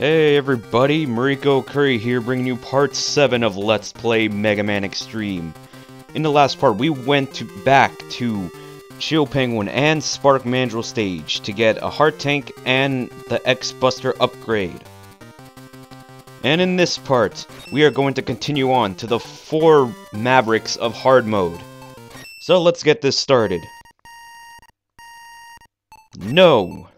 Hey everybody, Mariko Okuri here bringing you part 7 of Let's Play Mega Man Xtreme. In the last part, we went to back to Chill Penguin and Spark Mandrill stage to get a Heart Tank and the X-Buster upgrade. And in this part, we are going to continue on to the four Mavericks of Hard Mode. So let's get this started. No!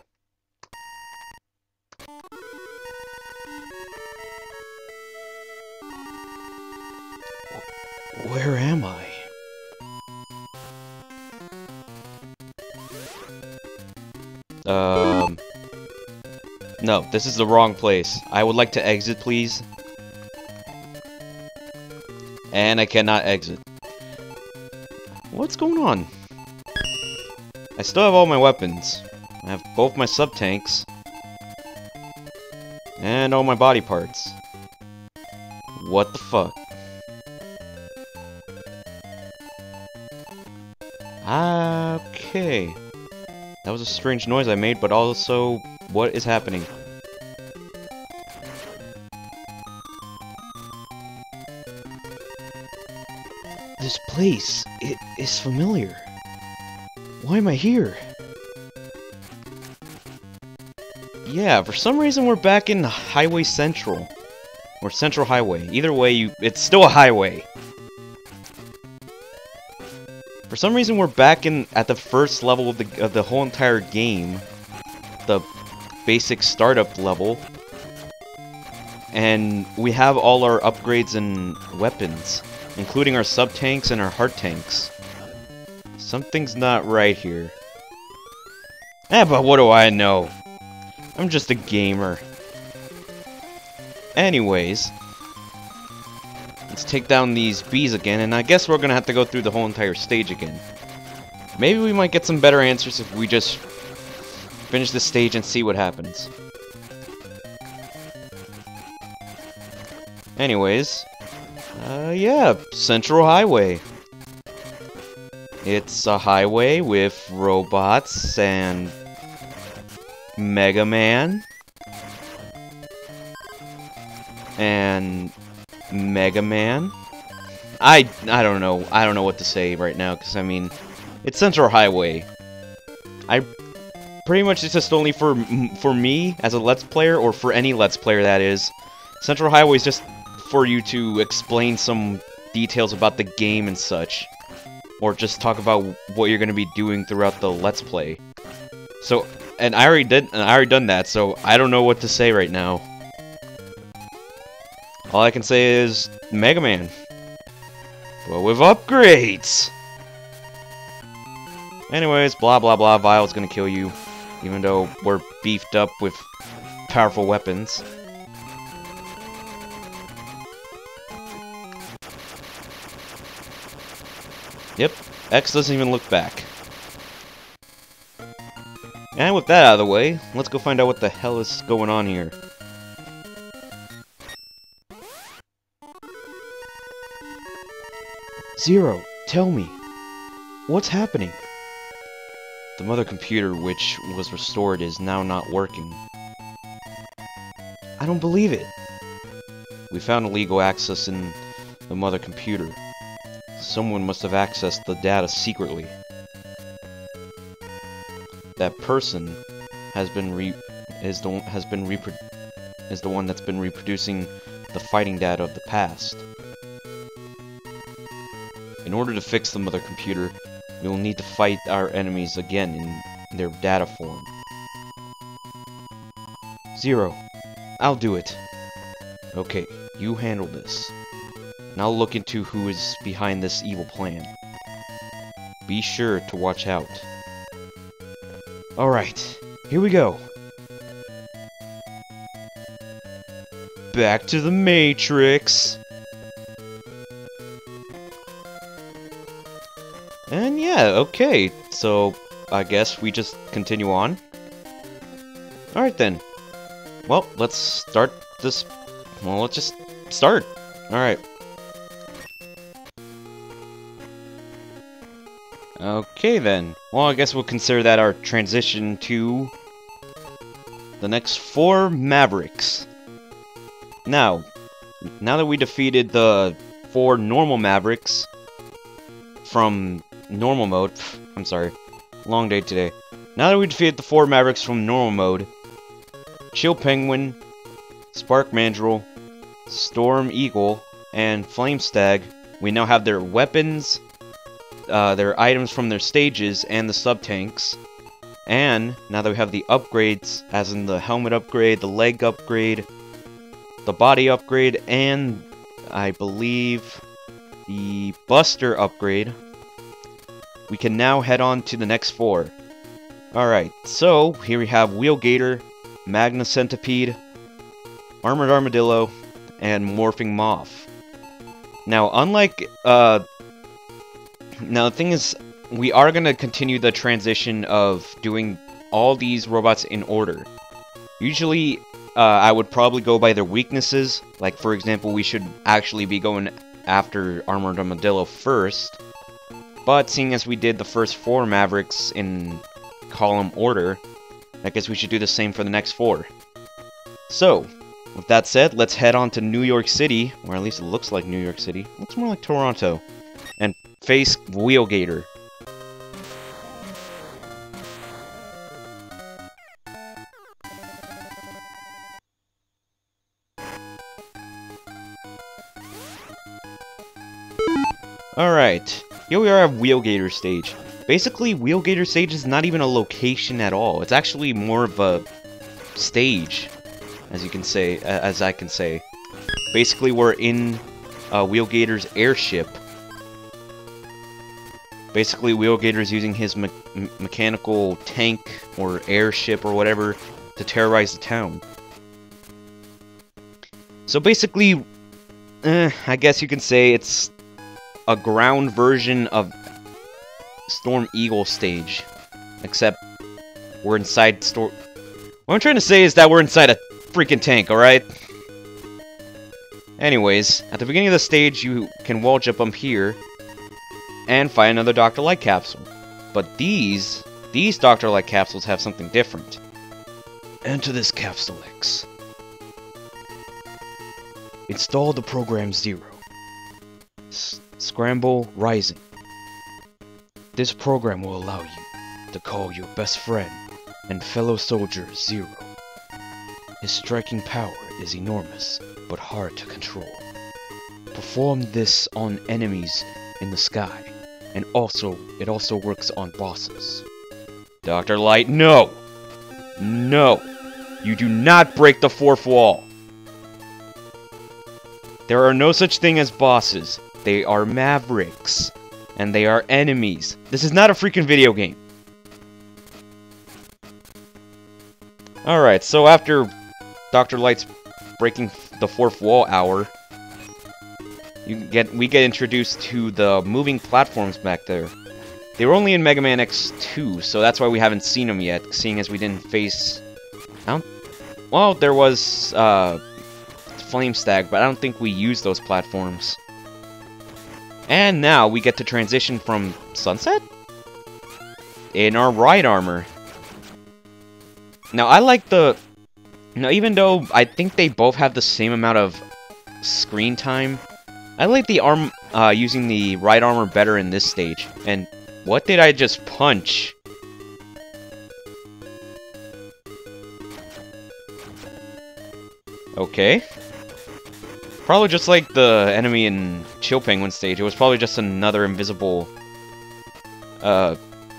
Where am I? Um... No, this is the wrong place. I would like to exit, please. And I cannot exit. What's going on? I still have all my weapons. I have both my sub-tanks. And all my body parts. What the fuck? Okay. That was a strange noise I made, but also, what is happening? This place, it is familiar. Why am I here? Yeah, for some reason we're back in Highway Central. Or Central Highway. Either way, you it's still a highway. For some reason, we're back in at the first level of the of the whole entire game, the basic startup level, and we have all our upgrades and weapons, including our sub tanks and our heart tanks. Something's not right here. Eh, but what do I know? I'm just a gamer. Anyways, Let's take down these bees again, and I guess we're gonna have to go through the whole entire stage again. Maybe we might get some better answers if we just finish this stage and see what happens. Anyways, uh, yeah, Central Highway. It's a highway with robots and Mega Man. And Mega Man. I I don't know. I don't know what to say right now because I mean, it's Central Highway. I pretty much it's just only for for me as a Let's Player or for any Let's Player that is. Central Highway is just for you to explain some details about the game and such, or just talk about what you're going to be doing throughout the Let's Play. So, and I already did. I already done that. So I don't know what to say right now. All I can say is Mega Man. But with upgrades! Anyways, blah blah blah, Vile's gonna kill you. Even though we're beefed up with powerful weapons. Yep, X doesn't even look back. And with that out of the way, let's go find out what the hell is going on here. Zero, tell me. What's happening? The mother computer, which was restored, is now not working. I don't believe it. We found illegal access in the mother computer. Someone must have accessed the data secretly. That person has been re is the has been repro is the one that's been reproducing the fighting data of the past. In order to fix the mother computer, we will need to fight our enemies again in their data form. Zero. I'll do it. Okay, you handle this. Now look into who is behind this evil plan. Be sure to watch out. Alright, here we go. Back to the Matrix! Yeah, okay. So, I guess we just continue on. Alright then. Well, let's start this... Well, let's just start. Alright. Okay then. Well, I guess we'll consider that our transition to the next four Mavericks. Now, now that we defeated the four normal Mavericks from normal mode, I'm sorry, long day today. Now that we defeated the four Mavericks from normal mode, Chill Penguin, Spark Mandrill, Storm Eagle, and Flame Stag, we now have their weapons, uh, their items from their stages, and the sub-tanks. And, now that we have the upgrades, as in the helmet upgrade, the leg upgrade, the body upgrade, and, I believe, the Buster upgrade, we can now head on to the next four. Alright, so, here we have Wheel Gator, Magna Centipede, Armored Armadillo, and Morphing Moth. Now, unlike, uh... Now, the thing is, we are going to continue the transition of doing all these robots in order. Usually, uh, I would probably go by their weaknesses. Like, for example, we should actually be going after Armored Armadillo first. But seeing as we did the first four Mavericks in column order, I guess we should do the same for the next four. So, with that said, let's head on to New York City, or at least it looks like New York City. It looks more like Toronto. And face Wheelgator. Alright, here we are at Wheelgator stage. Basically, Wheelgator stage is not even a location at all. It's actually more of a stage, as you can say, as I can say. Basically, we're in uh, Wheelgator's airship. Basically, Wheel Wheelgator's using his me mechanical tank or airship or whatever to terrorize the town. So basically, eh, I guess you can say it's a ground version of Storm Eagle stage. Except we're inside Storm... What I'm trying to say is that we're inside a freaking tank, alright? Anyways, at the beginning of the stage, you can wall jump up here and find another Dr. Light capsule. But these, these Dr. Light capsules have something different. Enter this capsule X. Install the program Zero. Scramble Rising. This program will allow you to call your best friend and fellow soldier Zero. His striking power is enormous, but hard to control. Perform this on enemies in the sky, and also it also works on bosses. Dr. Light, no! No! You do not break the fourth wall! There are no such thing as bosses. They are mavericks. And they are enemies. This is not a freaking video game. Alright, so after Dr. Light's breaking the fourth wall hour, you get we get introduced to the moving platforms back there. They were only in Mega Man X2, so that's why we haven't seen them yet, seeing as we didn't face... Well, there was, uh... Flame Stag, but I don't think we used those platforms. And now we get to transition from Sunset? In our ride armor. Now, I like the... Now, even though I think they both have the same amount of screen time, I like the arm uh, using the ride armor better in this stage. And what did I just punch? Okay. Probably just like the enemy in Chill Penguin stage. It was probably just another invisible uh,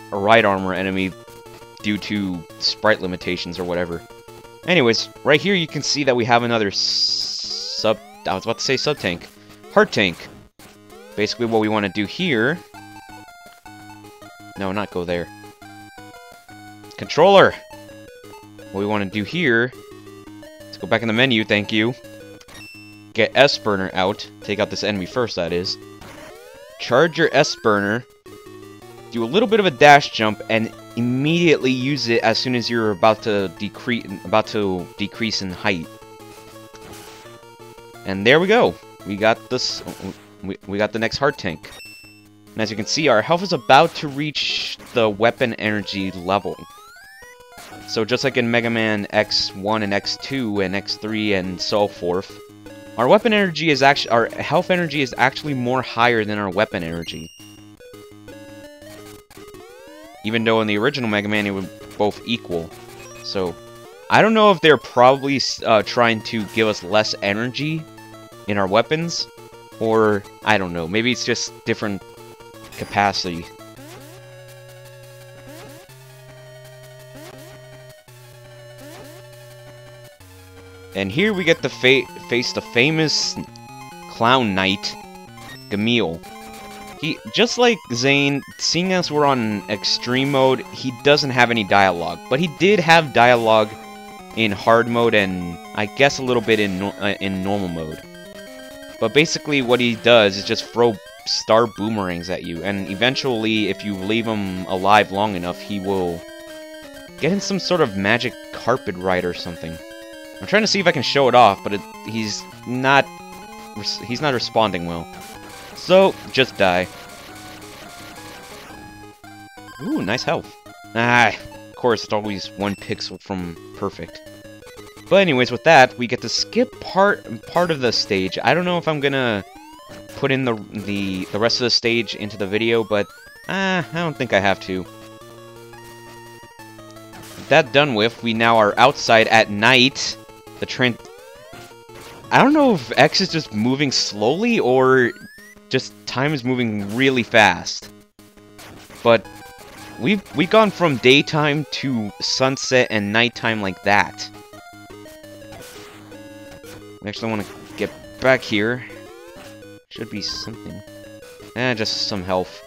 ride armor enemy due to sprite limitations or whatever. Anyways, right here you can see that we have another sub... I was about to say sub-tank. Heart tank. Basically what we want to do here... No, not go there. Controller! What we want to do here... Let's go back in the menu, thank you. Get S-Burner out. Take out this enemy first, that is. Charge your S-Burner. Do a little bit of a dash jump, and immediately use it as soon as you're about to decrease about to decrease in height. And there we go. We got this. We, we got the next heart tank. And as you can see, our health is about to reach the weapon energy level. So just like in Mega Man X1 and X2 and X3 and so forth, Our weapon energy is actually, our health energy is actually more higher than our weapon energy. Even though in the original Mega Man it was both equal. So, I don't know if they're probably uh, trying to give us less energy in our weapons, or I don't know, maybe it's just different capacity. And here we get to fa face the famous Clown Knight, Gamil. He, just like Zane, seeing as we're on extreme mode, he doesn't have any dialogue. But he did have dialogue in hard mode and I guess a little bit in, no uh, in normal mode. But basically what he does is just throw star boomerangs at you. And eventually, if you leave him alive long enough, he will get in some sort of magic carpet ride or something. I'm trying to see if I can show it off, but it, he's not he's not responding well. So, just die. Ooh, nice health. Ah, of course, it's always one pixel from perfect. But anyways, with that, we get to skip part part of the stage. I don't know if I'm gonna put in the the the rest of the stage into the video, but ah, I don't think I have to. That done with, we now are outside at night the train... I don't know if X is just moving slowly or just time is moving really fast. But we've we've gone from daytime to sunset and nighttime like that. I actually want to get back here. Should be something. Eh, just some health.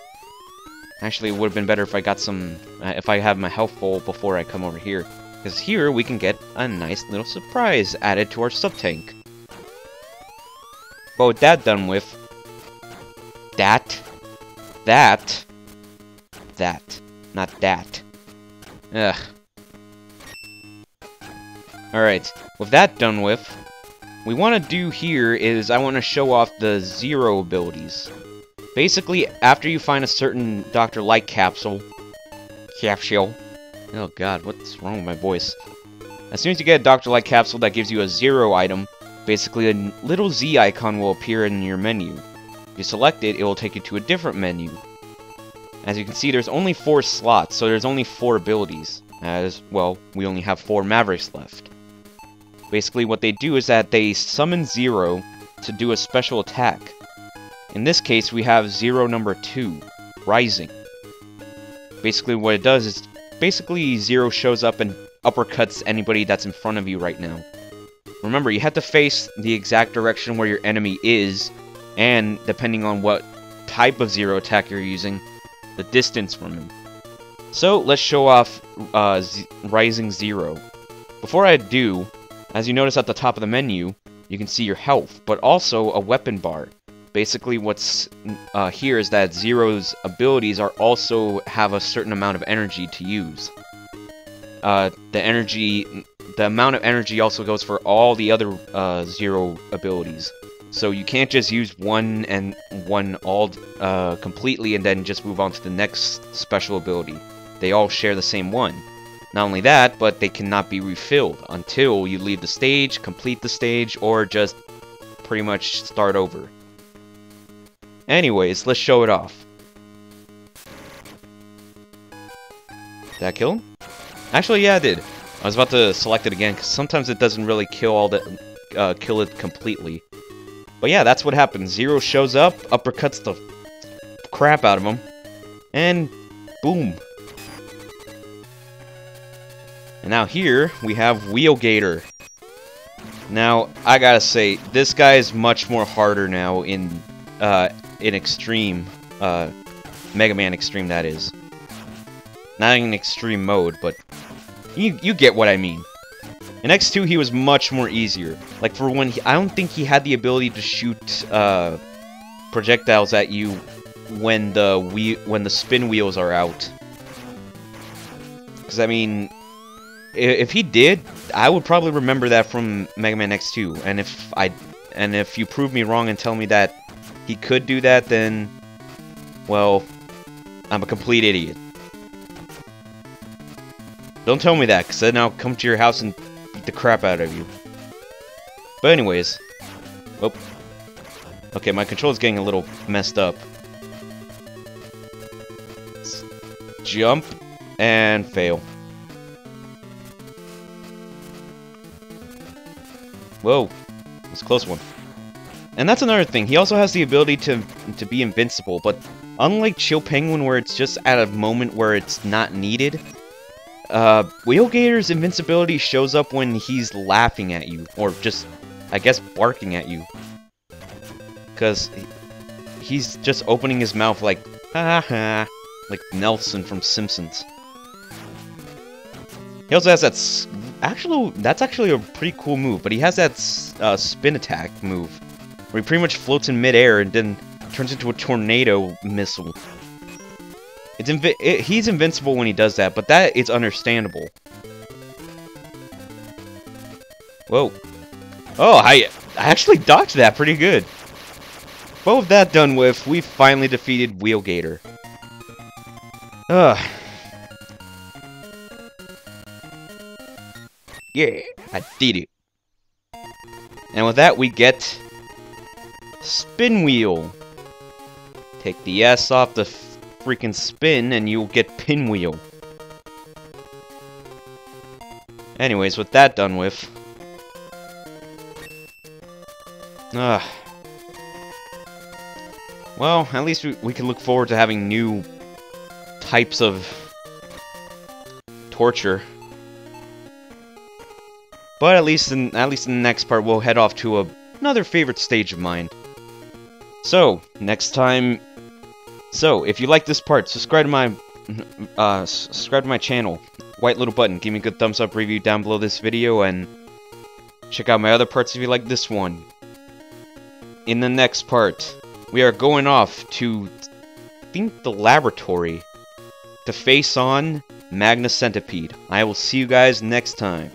Actually, it would have been better if I got some... Uh, if I have my health full before I come over here. Because here we can get a nice little surprise added to our sub-tank. But with that done with, that, that, that, not that. Ugh. Alright, with that done with, we want to do here is I want to show off the Zero abilities. Basically, after you find a certain Dr. Light capsule, capsule, Oh god, what's wrong with my voice? As soon as you get a Dr. Light capsule that gives you a zero item, basically a little Z icon will appear in your menu. If you select it, it will take you to a different menu. As you can see, there's only four slots, so there's only four abilities. As, well, we only have four Mavericks left. Basically, what they do is that they summon Zero to do a special attack. In this case, we have Zero number 2, Rising. Basically, what it does is basically Zero shows up and uppercuts anybody that's in front of you right now. Remember, you have to face the exact direction where your enemy is, and depending on what type of Zero attack you're using, the distance from him. So, let's show off uh, Rising Zero. Before I do, as you notice at the top of the menu, you can see your health, but also a weapon bar. Basically, what's uh, here is that Zero's abilities are also have a certain amount of energy to use. Uh, the energy, the amount of energy also goes for all the other uh, Zero abilities. So you can't just use one and one all uh, completely and then just move on to the next special ability. They all share the same one. Not only that, but they cannot be refilled until you leave the stage, complete the stage, or just pretty much start over. Anyways, let's show it off. Did that kill him? Actually, yeah, I did. I was about to select it again, because sometimes it doesn't really kill all the, uh, kill it completely. But yeah, that's what happens. Zero shows up, uppercuts the crap out of him, and boom. And now here, we have Wheelgator. Now, I gotta say, this guy is much more harder now in uh, in Extreme, uh, Mega Man Xtreme, that is. Not in Extreme mode, but you, you get what I mean. In X2, he was much more easier. Like, for when he, I don't think he had the ability to shoot, uh, projectiles at you when the we when the spin wheels are out. Because, I mean, if he did, I would probably remember that from Mega Man X2. And if I and if you prove me wrong and tell me that he could do that, then, well, I'm a complete idiot. Don't tell me that, because then I'll come to your house and beat the crap out of you. But anyways, Oh. Okay, my control's getting a little messed up. Jump and fail. Whoa, it's a close one. And that's another thing, he also has the ability to to be invincible, but unlike Chill Penguin where it's just at a moment where it's not needed, uh, Wheelgator's invincibility shows up when he's laughing at you, or just, I guess, barking at you. Because he's just opening his mouth like, ha ha, like Nelson from Simpsons. He also has that, actually, that's actually a pretty cool move, but he has that uh, spin attack move, where he pretty much floats in midair and then turns into a tornado missile. It's invi it, he's invincible when he does that, but that is understandable. Whoa. Oh, I, I actually dodged that pretty good. Well, with that done with, we finally defeated Wheelgator. Ugh. Yeah, I did it. And with that, we get... Spin Wheel. Take the S off the freaking spin and you'll get Pinwheel. Anyways, with that done with... Ugh. Well, at least we, we can look forward to having new types of torture. But at least in at least in the next part, we'll head off to a, another favorite stage of mine. So, next time... So, if you like this part, subscribe to my... Uh, subscribe to my channel. White little button. Give me a good thumbs up review down below this video, and... Check out my other parts if you like this one. In the next part, we are going off to... I think the laboratory. To face on Magna Centipede. I will see you guys next time.